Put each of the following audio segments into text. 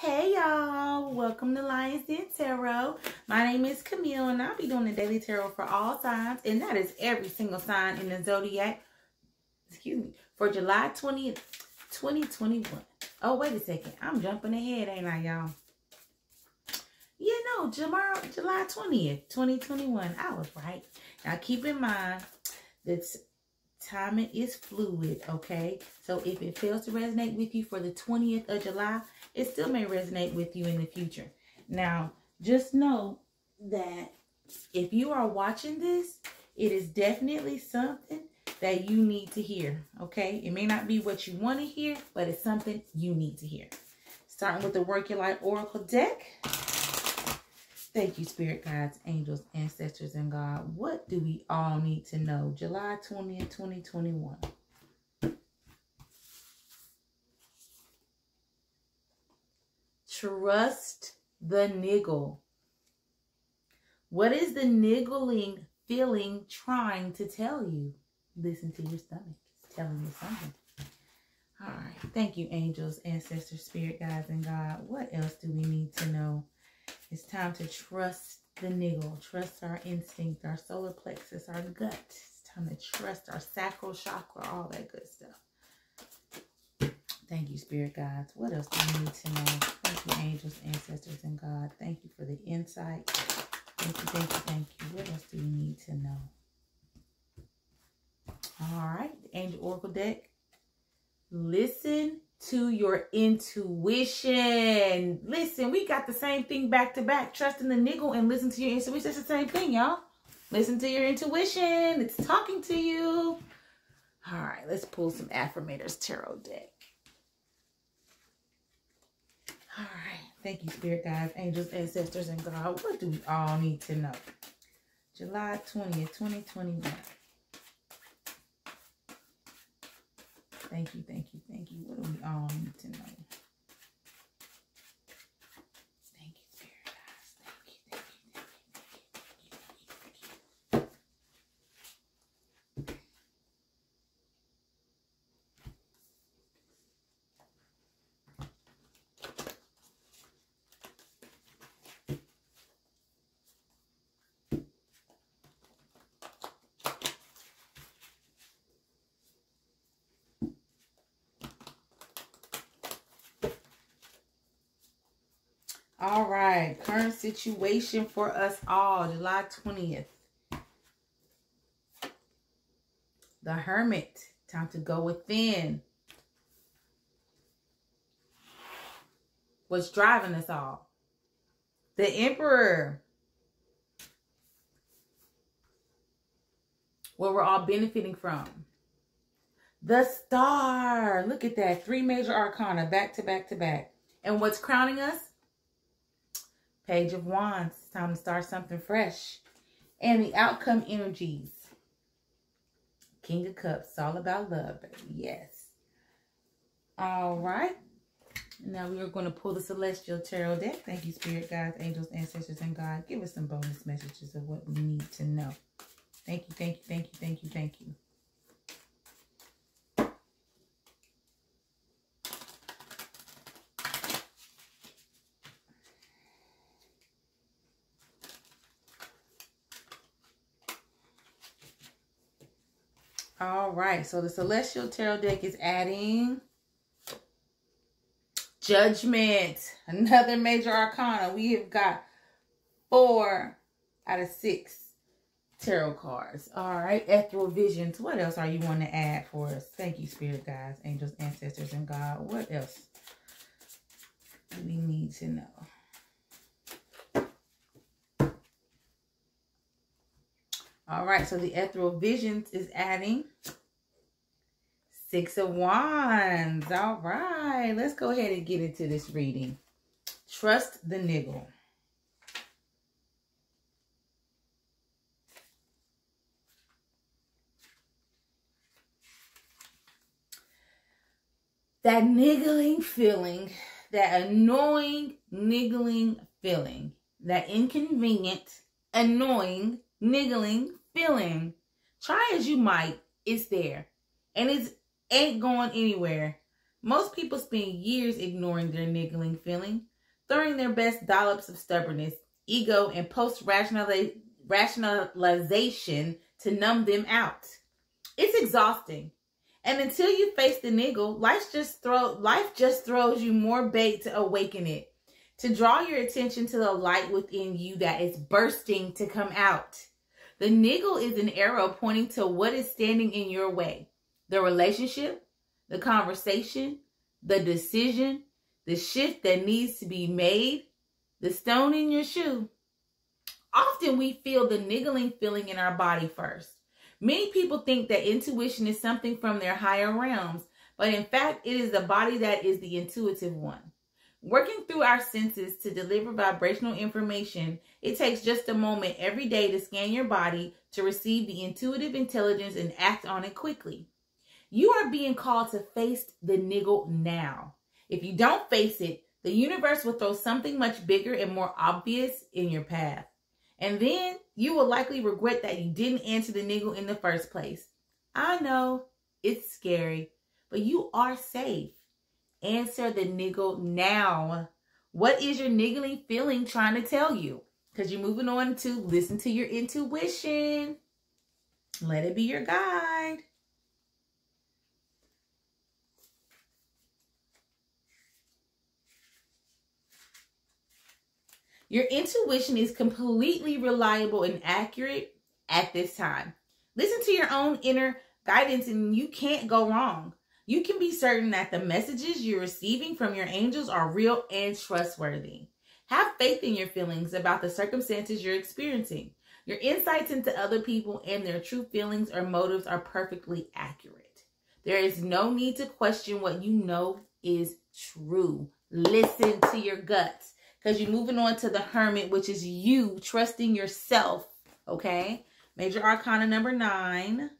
Hey y'all, welcome to Lions Den Tarot. My name is Camille and I'll be doing the daily tarot for all signs and that is every single sign in the zodiac, excuse me, for July 20th, 2021. Oh, wait a second. I'm jumping ahead, ain't I, y'all? Yeah, no, tomorrow, July 20th, 2021. I was right. Now keep in mind that timing is fluid, okay? So if it fails to resonate with you for the 20th of July, it still may resonate with you in the future. Now, just know that if you are watching this, it is definitely something that you need to hear, okay? It may not be what you want to hear, but it's something you need to hear. Starting with the Work Your Light Oracle deck. Thank you, Spirit Guides, Angels, Ancestors, and God. What do we all need to know? July 20th, 2021. Trust the niggle. What is the niggling feeling trying to tell you? Listen to your stomach. It's telling you something. All right. Thank you, angels, ancestors, spirit guides, and God. What else do we need to know? It's time to trust the niggle. Trust our instinct, our solar plexus, our gut. It's time to trust our sacral chakra, all that good stuff. Thank you, spirit guides. What else do we need to know? Thank you, angels, ancestors, and God. Thank you for the insight. Thank you, thank you, thank you. What else do we need to know? All right, Angel Oracle deck. Listen to your intuition. Listen, we got the same thing back to back. Trust in the niggle and listen to your intuition. It's the same thing, y'all. Listen to your intuition. It's talking to you. All right, let's pull some Affirmators Tarot deck. All right. Thank you, Spirit Guides, Angels, Ancestors, and God. What do we all need to know? July 20th, 2021. Thank you, thank you, thank you. What do we all need to know? Thank you, Spirit Guides. Thank you, thank you, thank you, thank you, thank you, thank you. All right, current situation for us all, July 20th. The Hermit, time to go within. What's driving us all? The Emperor. What we're all benefiting from. The Star. Look at that. Three major arcana back to back to back. And what's crowning us? Page of Wands. Time to start something fresh. And the outcome energies. King of Cups. All about love. Yes. All right. Now we are going to pull the Celestial Tarot deck. Thank you, Spirit Guides, Angels, Ancestors, and God. Give us some bonus messages of what we need to know. Thank you, thank you, thank you, thank you, thank you. All right, so the Celestial Tarot deck is adding Judgment, another major arcana. We have got four out of six tarot cards. All right, Ethereal Visions. What else are you wanting to add for us? Thank you, Spirit Guides, Angels, Ancestors, and God. What else do we need to know? All right, so the Ethereal Visions is adding Six of Wands. All right, let's go ahead and get into this reading. Trust the niggle. That niggling feeling, that annoying, niggling feeling, that inconvenient, annoying, niggling feeling, try as you might, it's there. And it ain't going anywhere. Most people spend years ignoring their niggling feeling, throwing their best dollops of stubbornness, ego, and post rationalization to numb them out. It's exhausting. And until you face the niggle, life just throw life just throws you more bait to awaken it, to draw your attention to the light within you that is bursting to come out. The niggle is an arrow pointing to what is standing in your way. The relationship, the conversation, the decision, the shift that needs to be made, the stone in your shoe. Often we feel the niggling feeling in our body first. Many people think that intuition is something from their higher realms, but in fact, it is the body that is the intuitive one. Working through our senses to deliver vibrational information, it takes just a moment every day to scan your body to receive the intuitive intelligence and act on it quickly. You are being called to face the niggle now. If you don't face it, the universe will throw something much bigger and more obvious in your path. And then you will likely regret that you didn't answer the niggle in the first place. I know it's scary, but you are safe. Answer the niggle now. What is your niggling feeling trying to tell you? Because you're moving on to listen to your intuition. Let it be your guide. Your intuition is completely reliable and accurate at this time. Listen to your own inner guidance and you can't go wrong. You can be certain that the messages you're receiving from your angels are real and trustworthy. Have faith in your feelings about the circumstances you're experiencing. Your insights into other people and their true feelings or motives are perfectly accurate. There is no need to question what you know is true. Listen to your guts because you're moving on to the hermit, which is you trusting yourself. Okay. Major Arcana number nine.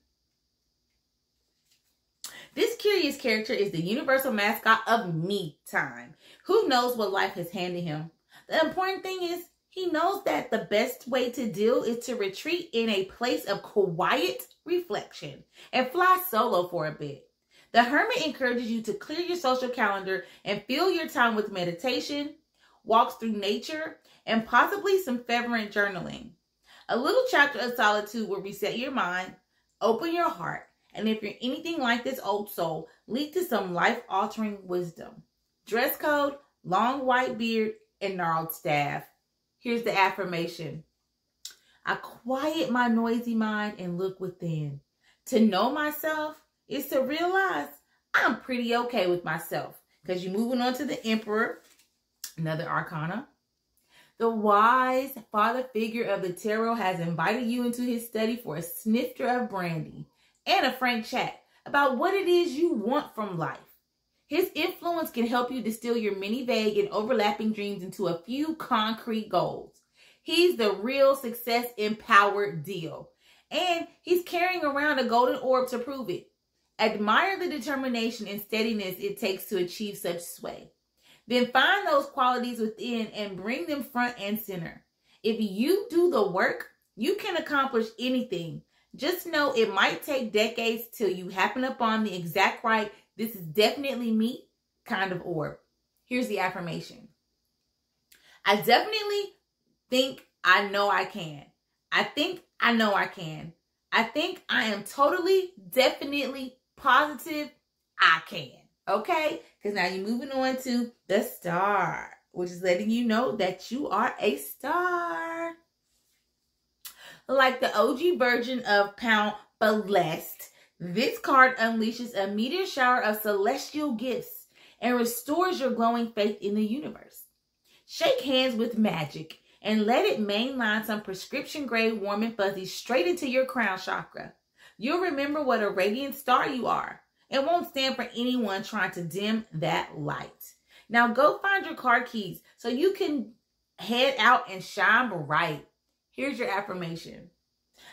This curious character is the universal mascot of me time. Who knows what life has handed him? The important thing is he knows that the best way to deal is to retreat in a place of quiet reflection and fly solo for a bit. The hermit encourages you to clear your social calendar and fill your time with meditation, walks through nature, and possibly some fervent journaling. A little chapter of solitude will reset your mind, open your heart, and if you're anything like this old soul, lead to some life altering wisdom. Dress code, long white beard, and gnarled staff. Here's the affirmation I quiet my noisy mind and look within. To know myself is to realize I'm pretty okay with myself. Because you're moving on to the Emperor, Another arcana. The wise father figure of the tarot has invited you into his study for a snifter of brandy and a frank chat about what it is you want from life. His influence can help you distill your many vague and overlapping dreams into a few concrete goals. He's the real success empowered deal. And he's carrying around a golden orb to prove it. Admire the determination and steadiness it takes to achieve such sway. Then find those qualities within and bring them front and center. If you do the work, you can accomplish anything. Just know it might take decades till you happen upon the exact right, this is definitely me kind of orb. Here's the affirmation. I definitely think I know I can. I think I know I can. I think I am totally, definitely positive I can. Okay? Because now you're moving on to the star, which is letting you know that you are a star. Like the OG version of Pound Blessed, this card unleashes a meteor shower of celestial gifts and restores your glowing faith in the universe. Shake hands with magic and let it mainline some prescription grade warm and fuzzy straight into your crown chakra. You'll remember what a radiant star you are it won't stand for anyone trying to dim that light. Now go find your car keys so you can head out and shine bright. Here's your affirmation.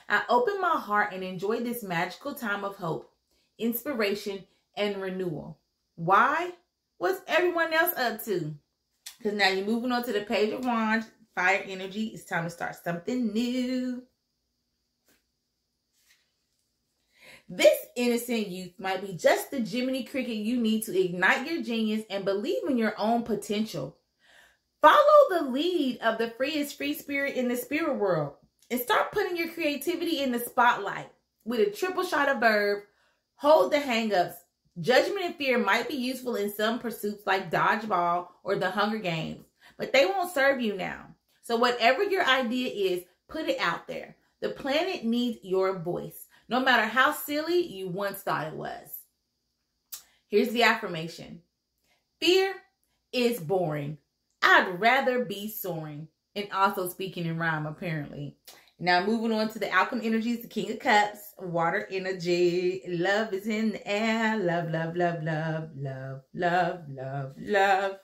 I open my heart and enjoy this magical time of hope, inspiration, and renewal. Why? What's everyone else up to? Because now you're moving on to the page of wands, fire energy. It's time to start something new. This innocent youth might be just the Jiminy Cricket you need to ignite your genius and believe in your own potential. Follow the lead of the freest free spirit in the spirit world and start putting your creativity in the spotlight with a triple shot of verb. Hold the hangups. Judgment and fear might be useful in some pursuits like dodgeball or the Hunger Games, but they won't serve you now. So whatever your idea is, put it out there. The planet needs your voice, no matter how silly you once thought it was. Here's the affirmation. Fear is boring. I'd rather be soaring. And also speaking in rhyme, apparently. Now moving on to the Alchemy Energies, the King of Cups, water energy. Love is in the air. Love, love, love, love, love, love, love, love.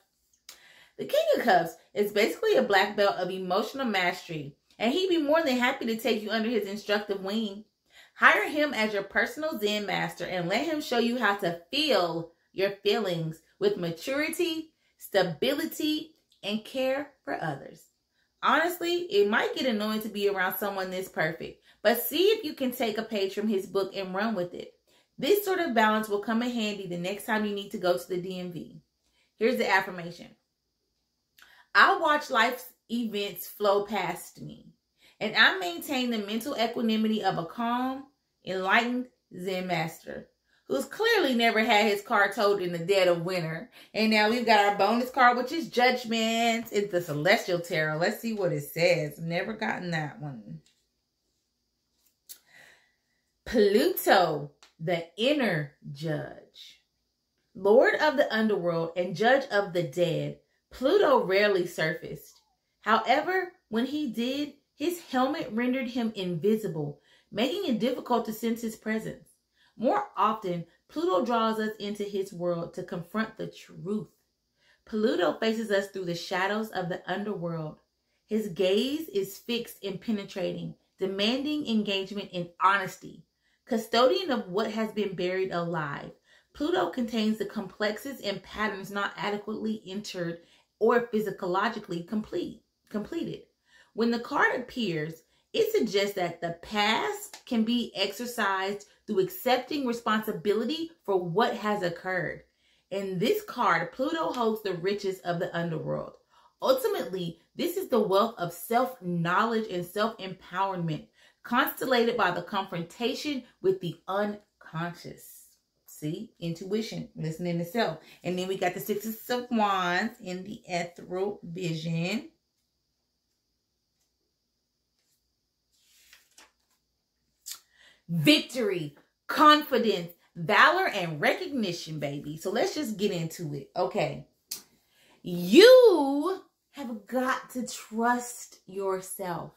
The King of Cups is basically a black belt of emotional mastery and he'd be more than happy to take you under his instructive wing. Hire him as your personal Zen master and let him show you how to feel your feelings with maturity, stability, and care for others. Honestly, it might get annoying to be around someone this perfect, but see if you can take a page from his book and run with it. This sort of balance will come in handy the next time you need to go to the DMV. Here's the affirmation. I watch life's events flow past me. And I maintain the mental equanimity of a calm, enlightened Zen master who's clearly never had his car towed in the dead of winter. And now we've got our bonus card, which is Judgment. It's the Celestial Tarot. Let's see what it says. Never gotten that one. Pluto, the inner judge. Lord of the underworld and judge of the dead, Pluto rarely surfaced. However, when he did, his helmet rendered him invisible, making it difficult to sense his presence. More often, Pluto draws us into his world to confront the truth. Pluto faces us through the shadows of the underworld. His gaze is fixed and penetrating, demanding engagement and honesty. Custodian of what has been buried alive, Pluto contains the complexes and patterns not adequately entered or physiologically complete completed. When the card appears, it suggests that the past can be exercised through accepting responsibility for what has occurred. In this card, Pluto holds the riches of the underworld. Ultimately, this is the wealth of self-knowledge and self-empowerment, constellated by the confrontation with the unconscious. See, intuition, listening to self. And then we got the Six of Wands in the ethereal vision. victory, confidence, valor, and recognition, baby. So let's just get into it. Okay. You have got to trust yourself.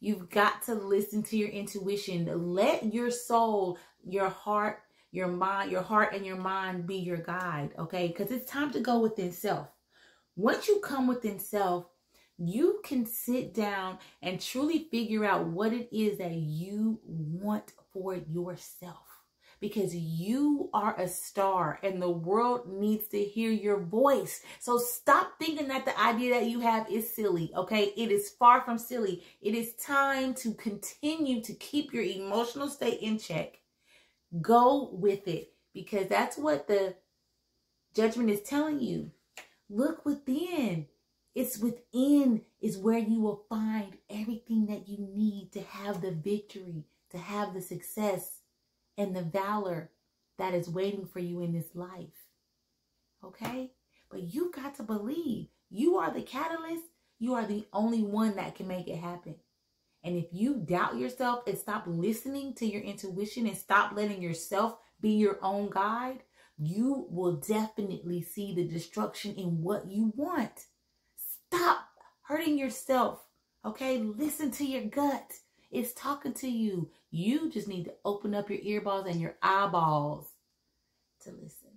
You've got to listen to your intuition. Let your soul, your heart, your mind, your heart and your mind be your guide, okay? Because it's time to go within self. Once you come within self, you can sit down and truly figure out what it is that you want for yourself because you are a star and the world needs to hear your voice. So stop thinking that the idea that you have is silly, okay? It is far from silly. It is time to continue to keep your emotional state in check. Go with it because that's what the judgment is telling you. Look within. It's within is where you will find everything that you need to have the victory, to have the success and the valor that is waiting for you in this life. Okay? But you've got to believe you are the catalyst. You are the only one that can make it happen. And if you doubt yourself and stop listening to your intuition and stop letting yourself be your own guide, you will definitely see the destruction in what you want. Stop hurting yourself. Okay, listen to your gut. It's talking to you. You just need to open up your earballs and your eyeballs to listen.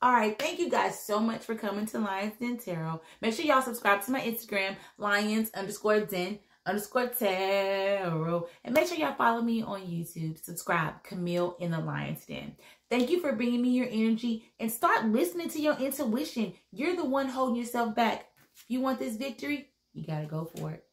All right, thank you guys so much for coming to Lions Den Tarot. Make sure y'all subscribe to my Instagram, Lions underscore Den underscore tarot. And make sure y'all follow me on YouTube. Subscribe, Camille in the Lion's Den. Thank you for bringing me your energy and start listening to your intuition. You're the one holding yourself back. If you want this victory, you got to go for it.